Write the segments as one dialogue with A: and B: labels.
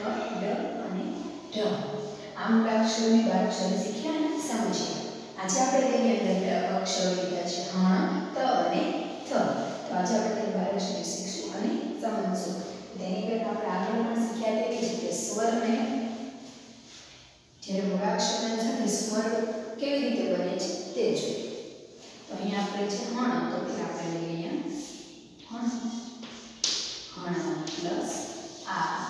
A: ડ ઢ આ મોટા અક્ષરોને શીખ્યા અને સમજ્યા આજે આપણે તેની છે હણ ત અને થ આપણે તેની બાર અને સમજશું તેની આપણે આગળ પણ શીખ્યા તે રીતે સ્વરને જ્યારે મોટા અક્ષરના છે ને સ્વર કેવી રીતે બને છે તે જોઈએ અહીંયા આપણે છે હણ તો આપણે અહીંયા હણ હણ પ્લસ આ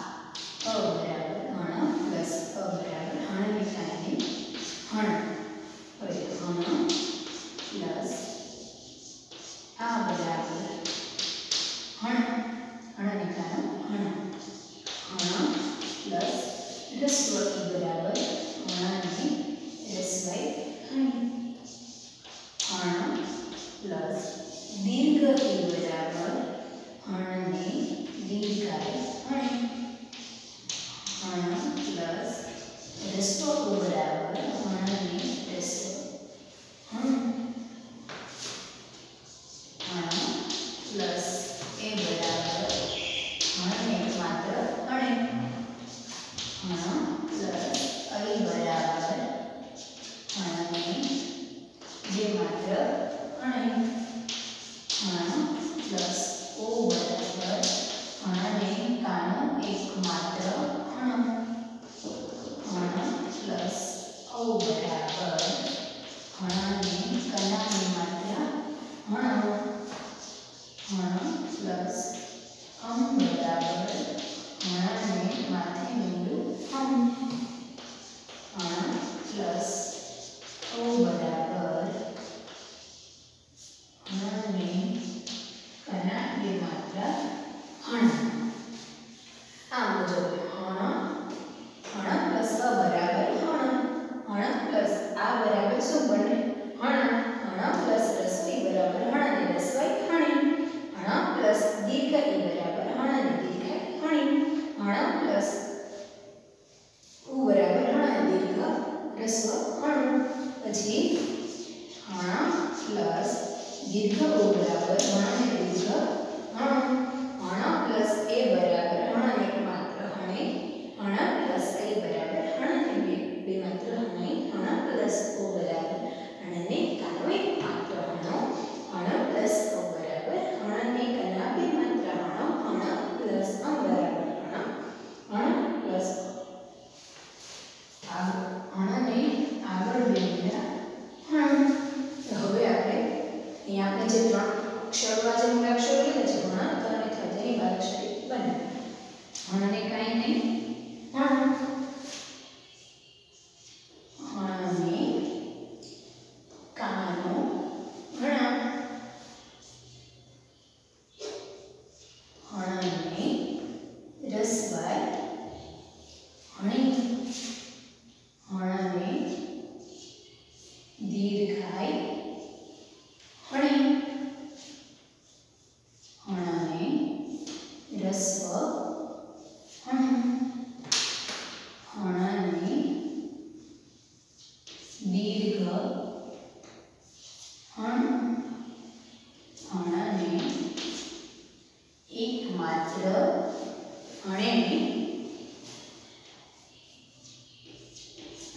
A: Oh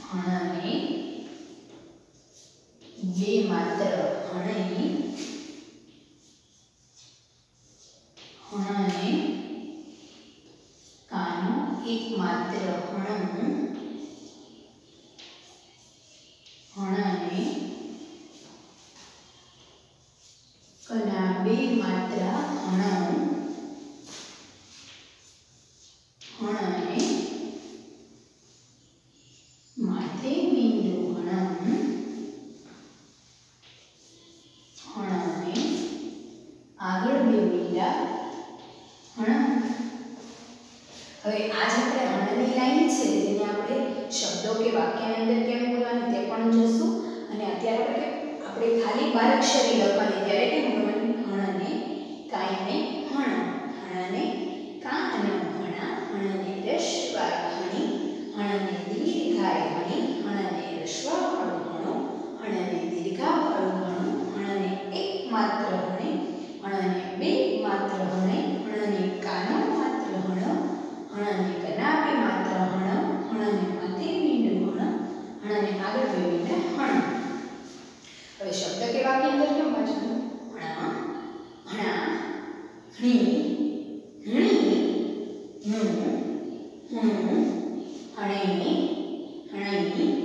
A: હણાને બે માત્ર હણાઈ હણાને કાનો એક માત્ર હણું હવે આ જે અને અત્યારે આપણે આપણે ખાલી બારાક્ષરી લખવાની, ત્યારે કેમ બોલવાની? હણાને હણા. હણાને કા અને હણા, હણાને રસ હણી હણાને દીર્ઘાય. હ્રસ્વ અણઘણો અણને દીર્ઘા અણઘણો અણને એક માત્ર હણે અણને બે માત્ર હણે અણને કાનો માત્ર હણ અણને કનાપે માત્ર હણ અણને માથે મીંડું હણ અણને આગળ વેવીને હણ હવે શબ્દ કે વાક્ય અંદર કેમ વાંચવાનું હણા હણા હણી હણી હું હું હણે હણી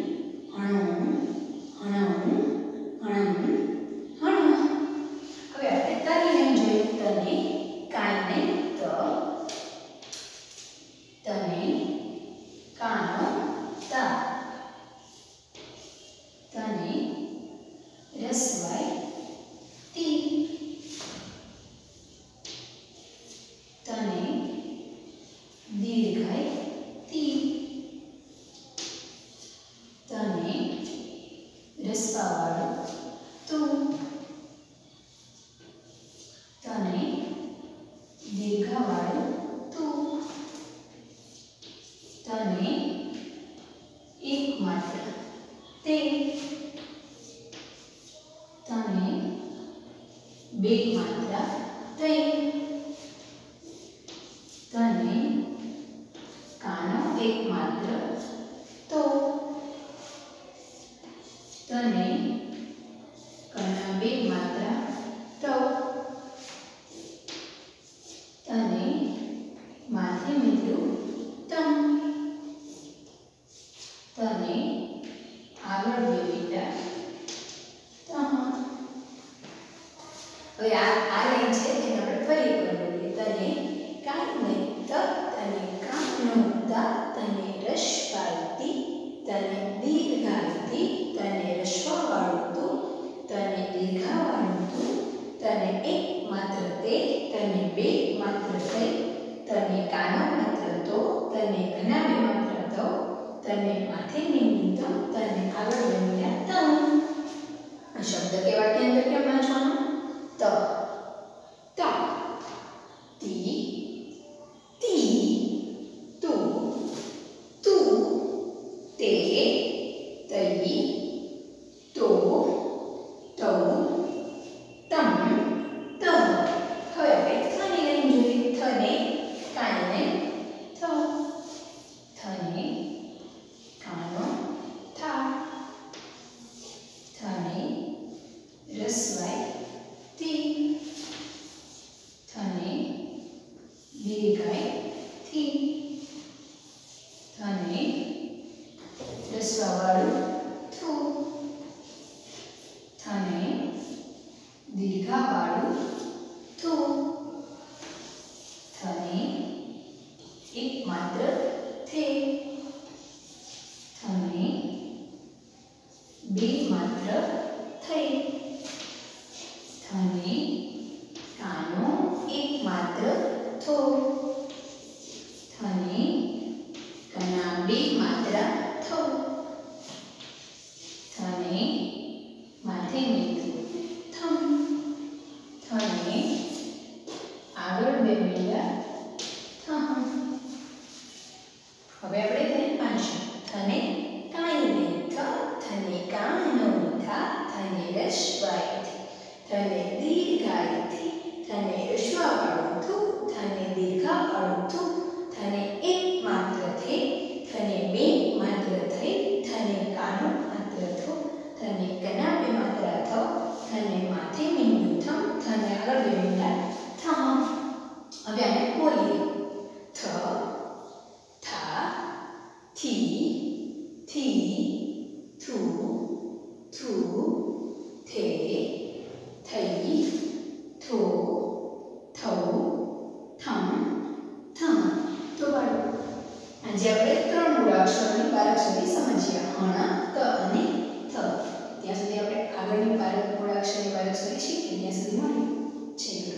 A: બેગ માત્રા થઈ તને કાનો એક માત્ર તો તને કાના બે માત્રા તો તને માથે મીઠું ઊંઘા તને રસ પાડતી તને દીર્ઘાયતી તને રસવાવાળું વાળતું તને દીર્ઘાવાળું તું તને એક માત્ર તે તને બે માત્ર તે તને કાના માત્ર તો તને ઘણા માત્ર તો તને માથે નિમિત્ત આજે આપણે ત્રણ મૂળાક્ષરોની પારખ સુધી સમજ્યા હણ, ત અને થ. ત્યાં સુધી આપણે આગળની પારક મૂળાક્ષરની પારખ સુધી શીખી ત્યાં સુધી મળ્યું. છે